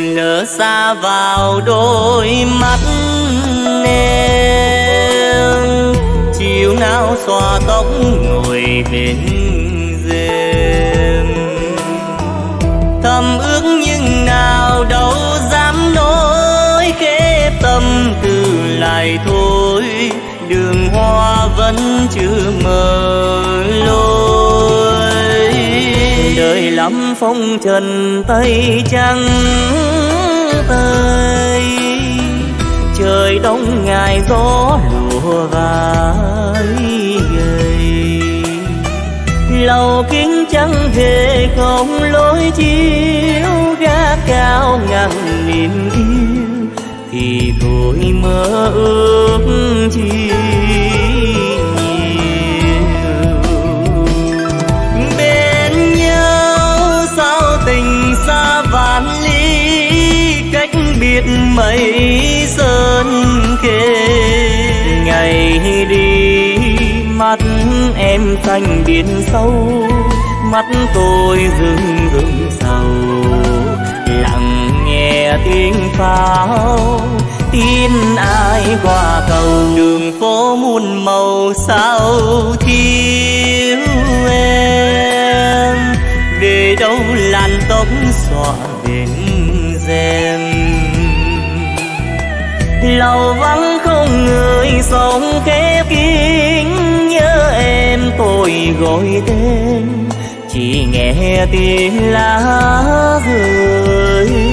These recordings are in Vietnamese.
lỡ xa vào đôi mắt em. Chiều nào xòa tóc ngồi bên rèm thầm ước nhưng nào đâu dám nói khép tâm tư lại thôi. Đường hoa vẫn chưa mở. Trời lắm phong trần tây trắng tây, trời đông ngày gió lùa vai gầy. Lầu kính trắng hề không lối chiếu gác cao ngàn niềm yêu. Thì thôi mơ ước mấy sơn khê ngày đi, mắt em xanh biển sâu, mắt tôi rừng rừng sầu. Lặng nghe tiếng pháo, tin ai qua cầu. Đường phố muôn màu sao thiếu em. Về đâu làn tóc xòa bên lầu vắng không người sống khép kín nhớ em tôi gọi tên. Chỉ nghe tiếng lá rơi.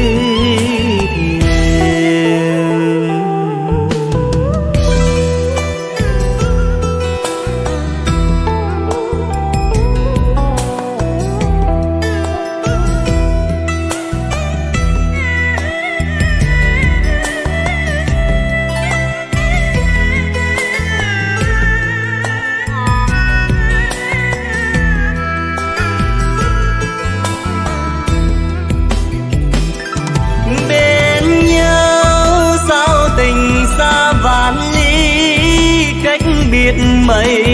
Biết mấy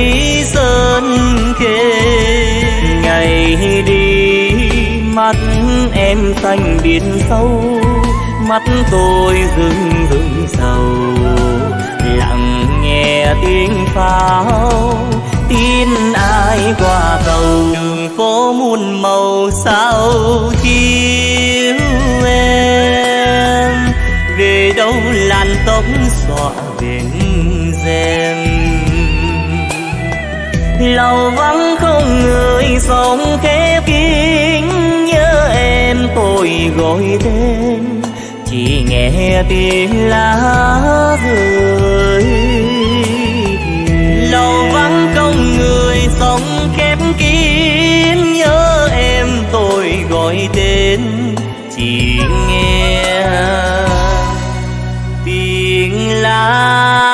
sơn khê. Ngày đi, mắt em xanh biển sâu, mắt tôi rừng rừng sầu. Lặng nghe tiếng pháo, tin ai qua cầu. Đường phố muôn màu sao chiếu em. Về đâu làn tóc xõa biển rèm lau vắng không người sóng khép kín, nhớ em tôi gọi tên. Chỉ nghe tiếng lá rơi. Lau vắng không người sóng khép kín, nhớ em tôi gọi tên. Chỉ nghe tiếng lá